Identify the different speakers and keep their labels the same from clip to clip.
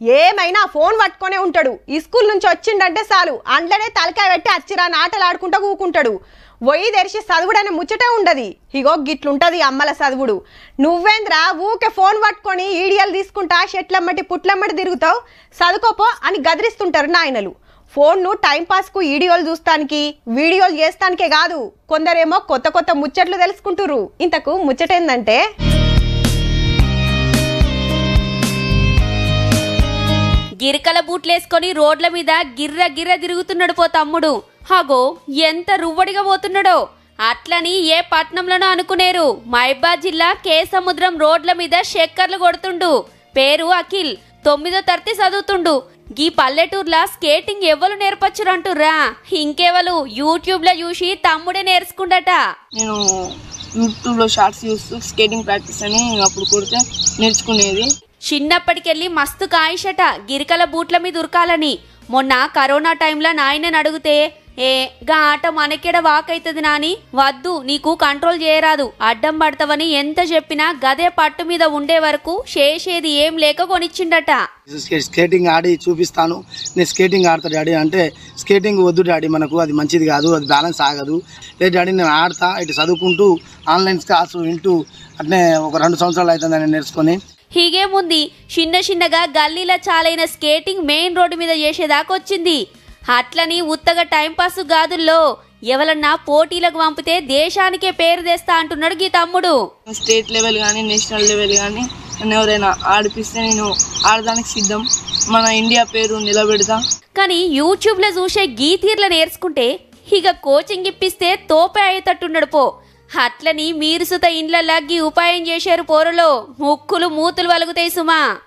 Speaker 1: ఏమైనా ఫోన్ పట్టుకొనే ఉంటాడు. ఈ స్కూల్ నుంచి వచ్చిండంటే చాలు. అండ్లనే తలకాయ పెట్టి అచ్చిరా నాటలు ఆడుకుంటూ కూకుంటాడు. పొయ్యి తెరిచి చదువుడనే ముచ్చటే ఉండదు. ఇగో గిట్లుంటది అమ్మల చదువుడు. నువ్వేంద్రా ఊకే ఫోన్ పట్టుకొని ఈడియలు తీసుకుంటా షెట్లమ్మటి పుట్లమ్మటి తిరుగుతావు? చదువుకోపో అని గదిరిస్తుంటారు నాయనలు. ఫోన్ను టైంపాస్కు వీడియోలు చూస్తానికి వీడియోలు చేస్తానికే కాదు కొందరేమో కొత్త కొత్త ముచ్చట్లు తెలుసుకుంటురు ఇంతకు ముచ్చటేందంటే
Speaker 2: గిరికల బూట్లేసుకొని రోడ్ల మీద గిర్ర గిర్ర తిరుగుతున్నాడు పో తమ్ముడు. హగో ఎంత రువ్వడిగా పోతున్నాడో. అట్లని ఏ పట్నంలోనో అనుకునేరు. మహబాద్ జిల్లా కే సముద్రం రోడ్ల మీద షెక్కర్లు కొడుతుండు. పేరు అఖిల్ తొమ్మిదో తరతి చదువుతుండు. గీ పల్లెటూర్లా స్కేటింగ్ ఎవరు నేర్పచ్చురంటురా ఇంకెవలు యూట్యూబ్లో చూసి తమ్ముడే నేర్చుకుండట.
Speaker 3: నేను యూట్యూబ్లో షార్ట్స్ చూస్తూ స్కేటింగ్ ప్రాక్టీస్ అని అప్పుడు కొడితే నేర్చుకునేది.
Speaker 2: చిన్నప్పటికెళ్ళి మస్తు కాయిషట గిరికల బూట్ల మీద ఉరకాలని మొన్న కరోనా టైంలో నాయనని అడిగితే ఏ గా ఆట మనకెడ వాకైతుంది నాని? వద్దు నీకు కంట్రోల్ చేయరాదు. అడ్డం పడతావని ఎంత చెప్పినా గదే పట్టు మీద ఉండే వరకు చేసేది ఏం లేక కొనిచ్చిండట.
Speaker 4: స్కేటింగ్ ఆడి చూపిస్తాను. నేను స్కేటింగ్ ఆడతా డాడీ. అంటే స్కేటింగ్ వద్దు డాడీ మనకు. అది మంచిది కాదు అది బ్యాలెన్స్ ఆగదు. లేదు డాడీ నేను ఆడతా ఇటు చదువుకుంటూ ఆన్లైన్ క్లాసు వింటూ అట్నే ఒక రెండు సంవత్సరాలు అవుతుంది నేను నేర్చుకొని.
Speaker 2: హీగేముంది చిన్న చిన్నగా గల్లీలో చాలైన స్కేటింగ్ మెయిన్ రోడ్డు మీద చేసేదాకొచ్చింది అట్లని ఉత్తగా టైంపాస్ గాదుల్లో. ఎవలన్నా పోటీలకు పంపితే దేశానికే పేరు తెస్తా అంటున్నాడు గీ తమ్ముడు.
Speaker 3: స్టేట్ లెవెల్ కానీ నేషనల్ లెవెల్ కానీ నన్ను ఎవరైనా ఆడిపిస్తే నేను ఆడడానికి సిద్ధం. మన ఇండియా పేరు నిలబెడతా.
Speaker 2: కానీ యూట్యూబ్లో చూసే గీతీర్ల నేర్చుకుంటే ఇక కోచింగ్ ఇప్పిస్తే తోపే అయ్యేటట్టున్నాడు పో. అట్లని మీరు సుత ఇండ్లల్లా ఉపాయం చేశారు పోరులో. ముక్కులు మూతులు వలుగుతాయి సుమా.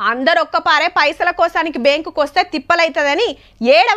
Speaker 1: అందరు ఒక్క పారే పైసల కోసానికి బ్యాంకుకి వస్తే తిప్పలైతదని ఏడవ